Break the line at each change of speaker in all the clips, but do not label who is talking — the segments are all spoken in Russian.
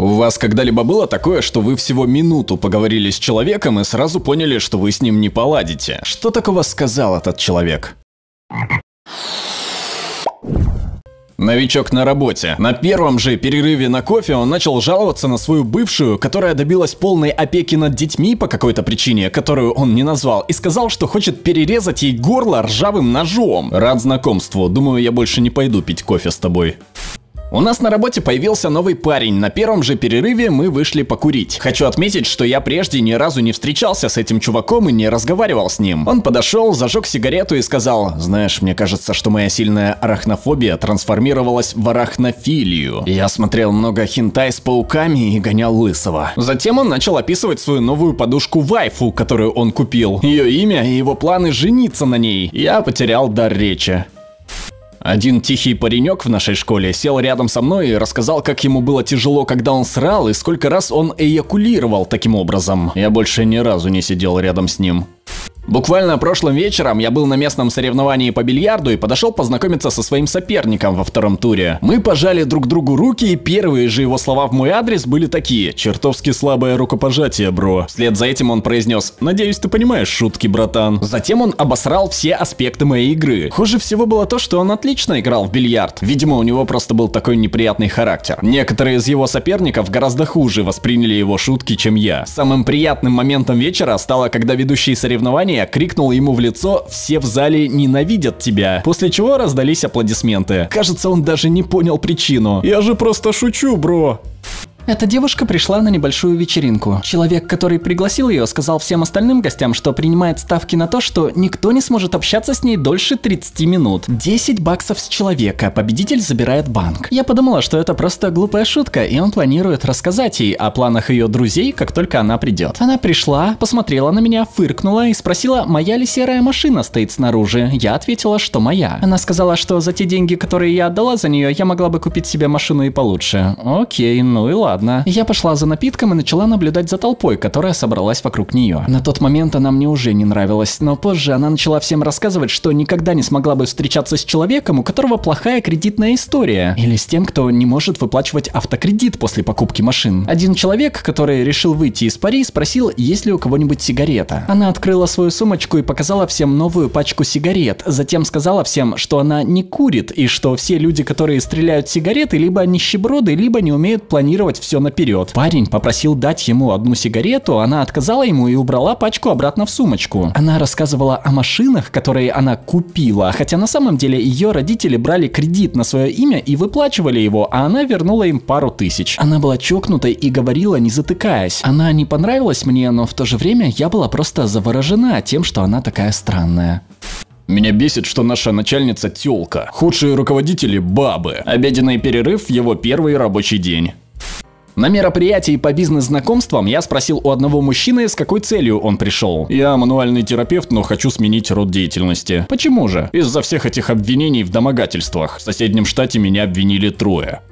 У вас когда-либо было такое, что вы всего минуту поговорили с человеком и сразу поняли, что вы с ним не поладите? Что такого сказал этот человек? Новичок на работе. На первом же перерыве на кофе он начал жаловаться на свою бывшую, которая добилась полной опеки над детьми по какой-то причине, которую он не назвал, и сказал, что хочет перерезать ей горло ржавым ножом. Рад знакомству. Думаю, я больше не пойду пить кофе с тобой. У нас на работе появился новый парень. На первом же перерыве мы вышли покурить. Хочу отметить, что я прежде ни разу не встречался с этим чуваком и не разговаривал с ним. Он подошел, зажег сигарету и сказал, знаешь, мне кажется, что моя сильная арахнофобия трансформировалась в арахнофилию. Я смотрел много хентай с пауками и гонял лысого. Затем он начал описывать свою новую подушку вайфу, которую он купил. Ее имя и его планы жениться на ней. Я потерял дар речи. Один тихий паренек в нашей школе сел рядом со мной и рассказал, как ему было тяжело, когда он срал, и сколько раз он эякулировал таким образом. Я больше ни разу не сидел рядом с ним. Буквально прошлым вечером я был на местном соревновании по бильярду и подошел познакомиться со своим соперником во втором туре. Мы пожали друг другу руки, и первые же его слова в мой адрес были такие «Чертовски слабое рукопожатие, бро». Вслед за этим он произнес «Надеюсь, ты понимаешь шутки, братан». Затем он обосрал все аспекты моей игры. Хуже всего было то, что он отлично играл в бильярд. Видимо, у него просто был такой неприятный характер. Некоторые из его соперников гораздо хуже восприняли его шутки, чем я. Самым приятным моментом вечера стало, когда ведущий соревнования Тоня крикнул ему в лицо «Все в зале ненавидят тебя», после чего раздались аплодисменты. Кажется, он даже не понял причину. «Я же просто шучу, бро!»
Эта девушка пришла на небольшую вечеринку. Человек, который пригласил ее, сказал всем остальным гостям, что принимает ставки на то, что никто не сможет общаться с ней дольше 30 минут. 10 баксов с человека, победитель забирает банк. Я подумала, что это просто глупая шутка, и он планирует рассказать ей о планах ее друзей, как только она придет. Она пришла, посмотрела на меня, фыркнула и спросила, моя ли серая машина стоит снаружи. Я ответила, что моя. Она сказала, что за те деньги, которые я отдала за нее, я могла бы купить себе машину и получше. Окей, ну и ладно ладно. Я пошла за напитком и начала наблюдать за толпой, которая собралась вокруг нее. На тот момент она мне уже не нравилась, но позже она начала всем рассказывать, что никогда не смогла бы встречаться с человеком, у которого плохая кредитная история, или с тем, кто не может выплачивать автокредит после покупки машин. Один человек, который решил выйти из пари, спросил, есть ли у кого-нибудь сигарета. Она открыла свою сумочку и показала всем новую пачку сигарет, затем сказала всем, что она не курит и что все люди, которые стреляют сигареты, либо нищеброды, либо не умеют планировать все наперед. Парень попросил дать ему одну сигарету, она отказала ему и убрала пачку обратно в сумочку. Она рассказывала о машинах, которые она купила, хотя на самом деле ее родители брали кредит на свое имя и выплачивали его, а она вернула им пару тысяч. Она была чокнутой и говорила, не затыкаясь. Она не понравилась мне, но в то же время я была просто заворожена тем, что она такая странная.
Меня бесит, что наша начальница тёлка. Худшие руководители – бабы. Обеденный перерыв – его первый рабочий день. На мероприятии по бизнес-знакомствам я спросил у одного мужчины, с какой целью он пришел. Я мануальный терапевт, но хочу сменить род деятельности. Почему же? Из-за всех этих обвинений в домогательствах. В соседнем штате меня обвинили трое.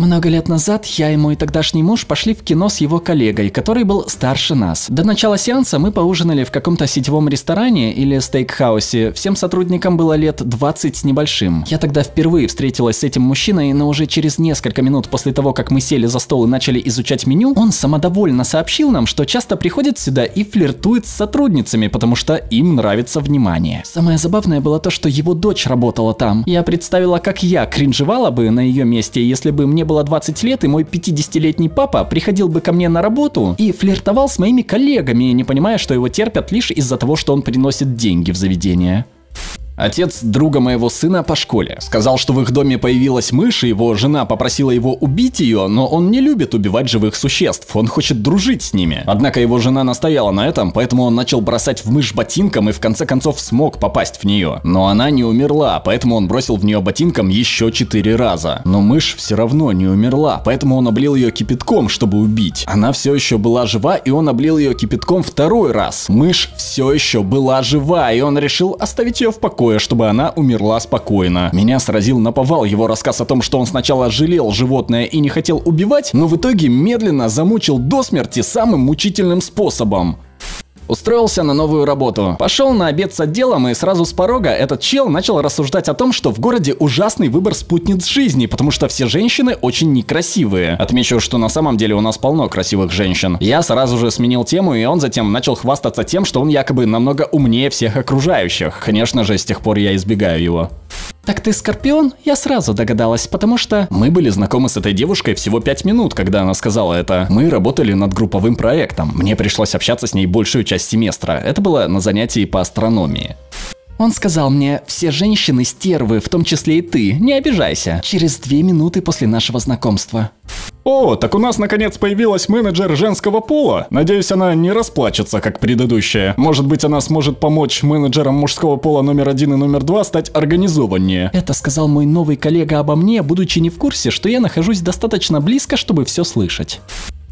Много лет назад я и мой тогдашний муж пошли в кино с его коллегой, который был старше нас. До начала сеанса мы поужинали в каком-то сетевом ресторане или стейкхаусе. Всем сотрудникам было лет 20 с небольшим. Я тогда впервые встретилась с этим мужчиной, но уже через несколько минут после того, как мы сели за стол и начали изучать меню, он самодовольно сообщил нам, что часто приходит сюда и флиртует с сотрудницами, потому что им нравится внимание. Самое забавное было то, что его дочь работала там. Я представила, как я кринжевала бы на ее месте, если бы мне было 20 лет, и мой 50-летний папа приходил бы ко мне на работу и флиртовал с моими коллегами, не понимая, что его терпят лишь из-за того, что он приносит деньги в заведение.
Отец друга моего сына по школе. Сказал, что в их доме появилась мышь, и его жена попросила его убить ее, но он не любит убивать живых существ, он хочет дружить с ними. Однако его жена настояла на этом, поэтому он начал бросать в мышь ботинком и в конце концов смог попасть в нее. Но она не умерла, поэтому он бросил в нее ботинком еще четыре раза. Но мышь все равно не умерла, поэтому он облил ее кипятком, чтобы убить. Она все еще была жива, и он облил ее кипятком второй раз. Мышь все еще была жива, и он решил оставить ее в покое покоя, чтобы она умерла спокойно. Меня сразил наповал его рассказ о том, что он сначала жалел животное и не хотел убивать, но в итоге медленно замучил до смерти самым мучительным способом. Устроился на новую работу. Пошел на обед с отделом и сразу с порога этот чел начал рассуждать о том, что в городе ужасный выбор спутниц жизни, потому что все женщины очень некрасивые. Отмечу, что на самом деле у нас полно красивых женщин. Я сразу же сменил тему, и он затем начал хвастаться тем, что он якобы намного умнее всех окружающих. Конечно же, с тех пор я избегаю его.
Так ты Скорпион? Я сразу догадалась, потому что...
Мы были знакомы с этой девушкой всего пять минут, когда она сказала это. Мы работали над групповым проектом. Мне пришлось общаться с ней большую часть семестра. Это было на занятии по астрономии.
Он сказал мне, все женщины стервы, в том числе и ты, не обижайся. Через две минуты после нашего знакомства.
О, так у нас наконец появилась менеджер женского пола. Надеюсь, она не расплачется, как предыдущая. Может быть, она сможет помочь менеджерам мужского пола номер один и номер два стать организованнее.
Это сказал мой новый коллега обо мне, будучи не в курсе, что я нахожусь достаточно близко, чтобы все слышать.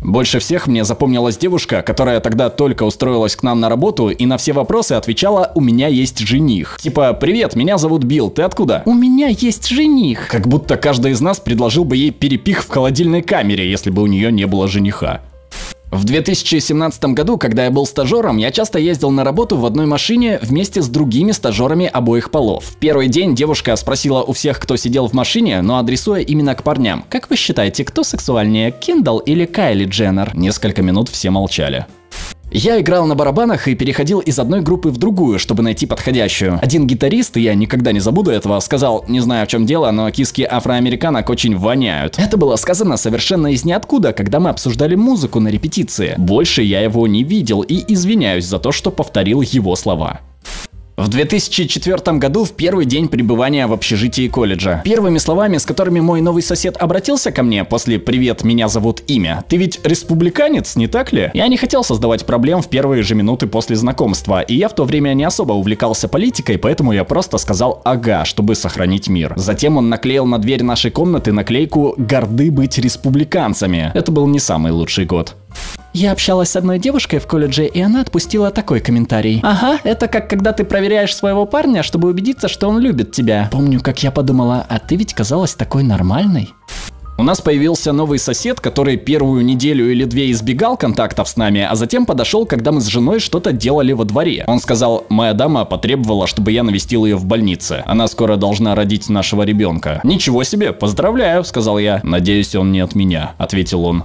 Больше всех мне запомнилась девушка, которая тогда только устроилась к нам на работу и на все вопросы отвечала «У меня есть жених». Типа «Привет, меня зовут Билл, ты откуда?»
«У меня есть жених».
Как будто каждый из нас предложил бы ей перепих в холодильной камере, если бы у нее не было жениха. В 2017 году, когда я был стажером, я часто ездил на работу в одной машине вместе с другими стажерами обоих полов. В первый день девушка спросила у всех, кто сидел в машине, но адресуя именно к парням. «Как вы считаете, кто сексуальнее, Кендалл или Кайли Дженнер?» Несколько минут все молчали. Я играл на барабанах и переходил из одной группы в другую, чтобы найти подходящую. Один гитарист, и я никогда не забуду этого, сказал, не знаю в чем дело, но киски афроамериканок очень воняют. Это было сказано совершенно из ниоткуда, когда мы обсуждали музыку на репетиции. Больше я его не видел и извиняюсь за то, что повторил его слова. В 2004 году, в первый день пребывания в общежитии колледжа. Первыми словами, с которыми мой новый сосед обратился ко мне после «Привет, меня зовут имя», «Ты ведь республиканец, не так ли?» Я не хотел создавать проблем в первые же минуты после знакомства, и я в то время не особо увлекался политикой, поэтому я просто сказал «ага», чтобы сохранить мир. Затем он наклеил на дверь нашей комнаты наклейку «Горды быть республиканцами». Это был не самый лучший год.
Я общалась с одной девушкой в колледже, и она отпустила такой комментарий. Ага, это как когда ты проверяешь своего парня, чтобы убедиться, что он любит тебя. Помню, как я подумала, а ты ведь казалась такой нормальной.
У нас появился новый сосед, который первую неделю или две избегал контактов с нами, а затем подошел, когда мы с женой что-то делали во дворе. Он сказал, моя дама потребовала, чтобы я навестил ее в больнице. Она скоро должна родить нашего ребенка. Ничего себе, поздравляю, сказал я. Надеюсь, он не от меня, ответил он.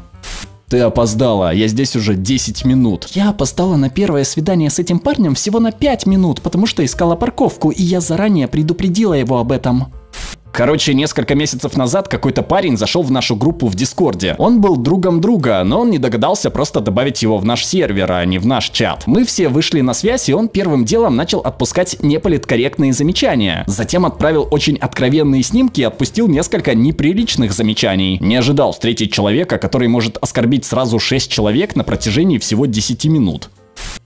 Ты опоздала, я здесь уже 10 минут.
Я опоздала на первое свидание с этим парнем всего на 5 минут, потому что искала парковку, и я заранее предупредила его об этом.
Короче, несколько месяцев назад какой-то парень зашел в нашу группу в Дискорде. Он был другом друга, но он не догадался просто добавить его в наш сервер, а не в наш чат. Мы все вышли на связь, и он первым делом начал отпускать неполиткорректные замечания. Затем отправил очень откровенные снимки и отпустил несколько неприличных замечаний. Не ожидал встретить человека, который может оскорбить сразу 6 человек на протяжении всего 10 минут.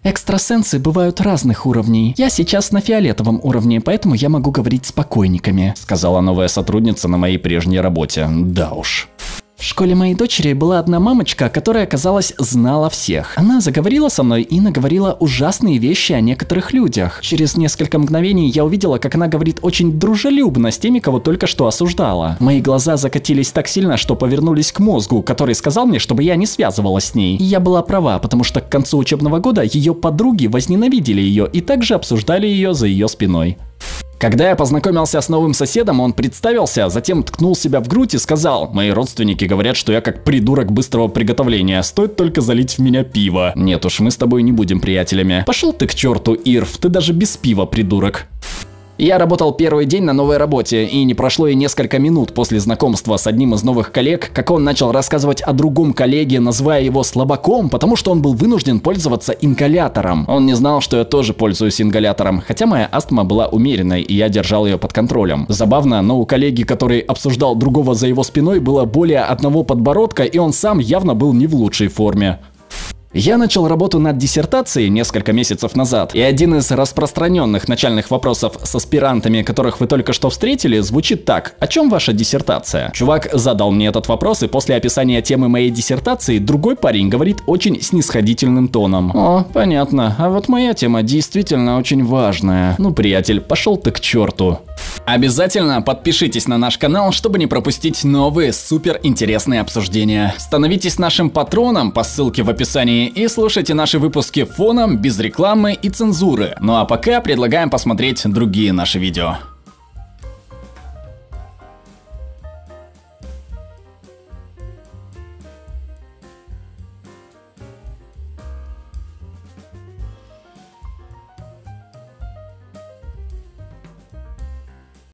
Экстрасенсы бывают разных уровней. Я сейчас на фиолетовом уровне, поэтому я могу говорить с покойниками», —
сказала новая сотрудница на моей прежней работе. Да уж.
В школе моей дочери была одна мамочка, которая, казалось, знала всех. Она заговорила со мной и наговорила ужасные вещи о некоторых людях. Через несколько мгновений я увидела, как она говорит очень дружелюбно с теми, кого только что осуждала. Мои глаза закатились так сильно, что повернулись к мозгу, который сказал мне, чтобы я не связывалась с ней. И я была права, потому что к концу учебного года ее подруги возненавидели ее и также обсуждали ее за ее спиной.
Когда я познакомился с новым соседом, он представился, затем ткнул себя в грудь и сказал, «Мои родственники говорят, что я как придурок быстрого приготовления, стоит только залить в меня пиво. Нет уж, мы с тобой не будем приятелями. Пошел ты к черту, Ирв, ты даже без пива придурок». Я работал первый день на новой работе, и не прошло и несколько минут после знакомства с одним из новых коллег, как он начал рассказывать о другом коллеге, называя его слабаком, потому что он был вынужден пользоваться ингалятором. Он не знал, что я тоже пользуюсь ингалятором, хотя моя астма была умеренной, и я держал ее под контролем. Забавно, но у коллеги, который обсуждал другого за его спиной, было более одного подбородка, и он сам явно был не в лучшей форме. Я начал работу над диссертацией несколько месяцев назад, и один из распространенных начальных вопросов с аспирантами, которых вы только что встретили, звучит так. О чем ваша диссертация? Чувак задал мне этот вопрос, и после описания темы моей диссертации другой парень говорит очень снисходительным тоном. О, понятно, а вот моя тема действительно очень важная. Ну, приятель, пошел ты к черту. Обязательно подпишитесь на наш канал, чтобы не пропустить новые супер интересные обсуждения. Становитесь нашим патроном по ссылке в описании и слушайте наши выпуски фоном, без рекламы и цензуры. Ну а пока предлагаем посмотреть другие наши видео.